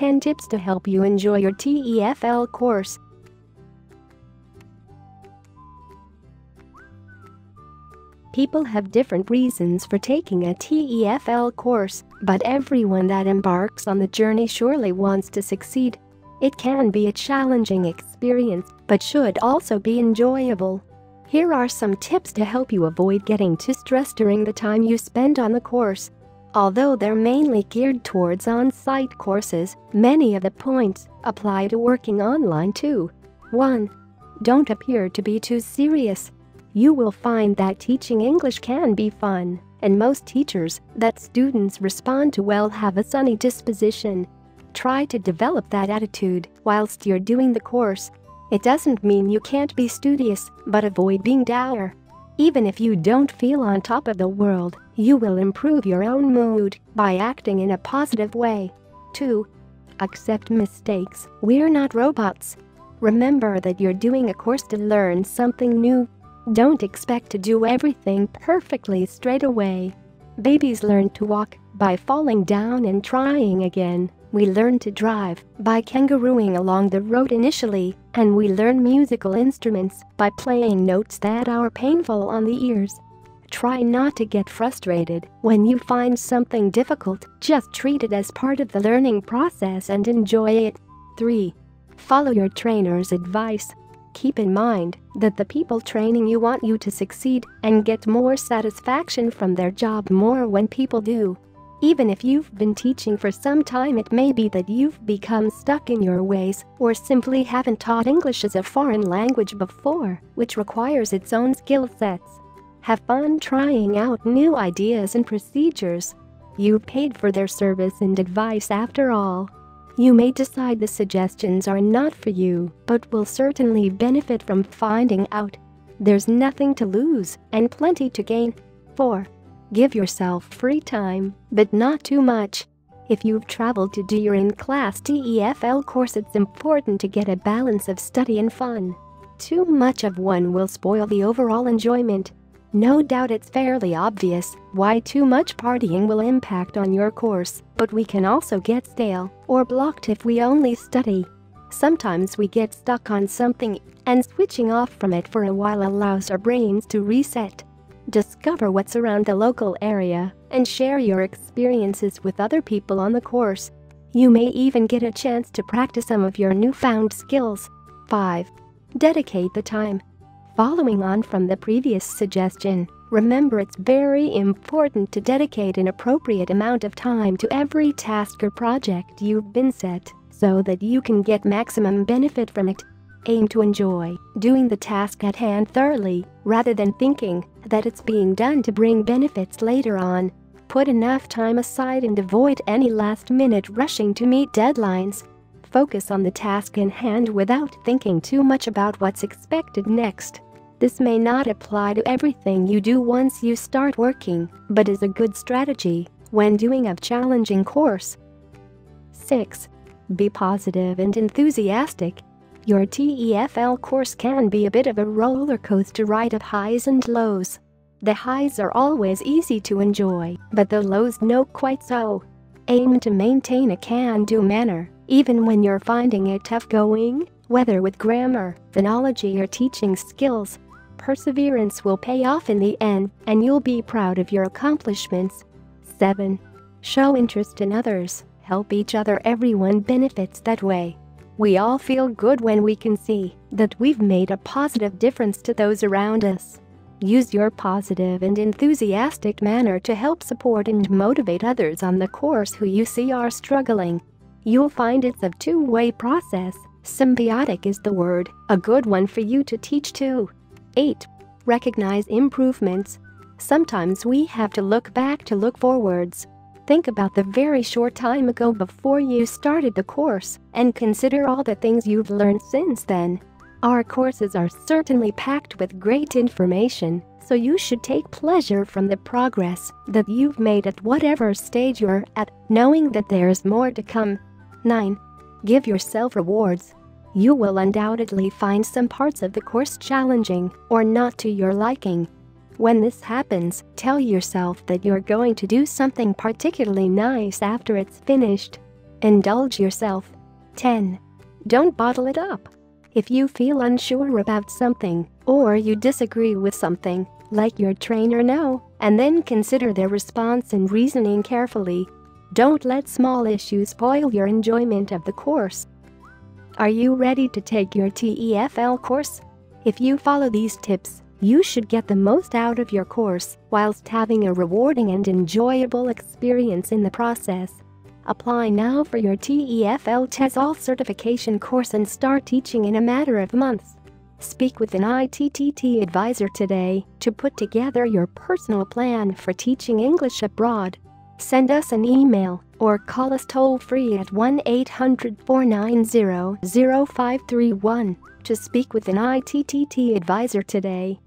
10 tips to help you enjoy your TEFL course. People have different reasons for taking a TEFL course, but everyone that embarks on the journey surely wants to succeed. It can be a challenging experience, but should also be enjoyable. Here are some tips to help you avoid getting too stressed during the time you spend on the course. Although they're mainly geared towards on-site courses, many of the points apply to working online too. 1. Don't appear to be too serious. You will find that teaching English can be fun, and most teachers that students respond to well have a sunny disposition. Try to develop that attitude whilst you're doing the course. It doesn't mean you can't be studious, but avoid being dour. Even if you don't feel on top of the world, you will improve your own mood by acting in a positive way. 2. Accept mistakes. We're not robots. Remember that you're doing a course to learn something new. Don't expect to do everything perfectly straight away. Babies learn to walk by falling down and trying again. We learn to drive by kangarooing along the road initially, and we learn musical instruments by playing notes that are painful on the ears. Try not to get frustrated when you find something difficult, just treat it as part of the learning process and enjoy it. 3. Follow your trainer's advice. Keep in mind that the people training you want you to succeed and get more satisfaction from their job more when people do. Even if you've been teaching for some time it may be that you've become stuck in your ways or simply haven't taught English as a foreign language before, which requires its own skill sets. Have fun trying out new ideas and procedures. You've paid for their service and advice after all. You may decide the suggestions are not for you, but will certainly benefit from finding out. There's nothing to lose and plenty to gain. 4. Give yourself free time, but not too much. If you've traveled to do your in-class TEFL course it's important to get a balance of study and fun. Too much of one will spoil the overall enjoyment. No doubt it's fairly obvious why too much partying will impact on your course, but we can also get stale or blocked if we only study. Sometimes we get stuck on something and switching off from it for a while allows our brains to reset. Discover what's around the local area and share your experiences with other people on the course. You may even get a chance to practice some of your newfound skills. 5. Dedicate the time. Following on from the previous suggestion, remember it's very important to dedicate an appropriate amount of time to every task or project you've been set so that you can get maximum benefit from it. Aim to enjoy doing the task at hand thoroughly rather than thinking that it's being done to bring benefits later on. Put enough time aside and avoid any last-minute rushing to meet deadlines. Focus on the task in hand without thinking too much about what's expected next. This may not apply to everything you do once you start working, but is a good strategy when doing a challenging course. 6. Be positive and enthusiastic your TEFL course can be a bit of a roller coaster ride of highs and lows. The highs are always easy to enjoy, but the lows no quite so. Aim to maintain a can-do manner, even when you're finding it tough going, whether with grammar, phonology or teaching skills. Perseverance will pay off in the end, and you'll be proud of your accomplishments. 7. Show interest in others, help each other everyone benefits that way. We all feel good when we can see that we've made a positive difference to those around us. Use your positive and enthusiastic manner to help support and motivate others on the course who you see are struggling. You'll find it's a two-way process. Symbiotic is the word, a good one for you to teach too. 8. Recognize improvements. Sometimes we have to look back to look forwards. Think about the very short time ago before you started the course and consider all the things you've learned since then. Our courses are certainly packed with great information, so you should take pleasure from the progress that you've made at whatever stage you're at, knowing that there's more to come. 9. Give yourself rewards. You will undoubtedly find some parts of the course challenging or not to your liking, when this happens, tell yourself that you're going to do something particularly nice after it's finished. Indulge yourself. 10. Don't bottle it up. If you feel unsure about something, or you disagree with something, let your trainer know, and then consider their response and reasoning carefully. Don't let small issues spoil your enjoyment of the course. Are you ready to take your TEFL course? If you follow these tips, you should get the most out of your course whilst having a rewarding and enjoyable experience in the process. Apply now for your TEFL TESOL certification course and start teaching in a matter of months. Speak with an ITTT advisor today to put together your personal plan for teaching English abroad. Send us an email or call us toll free at 1 800 490 0531 to speak with an ITTT advisor today.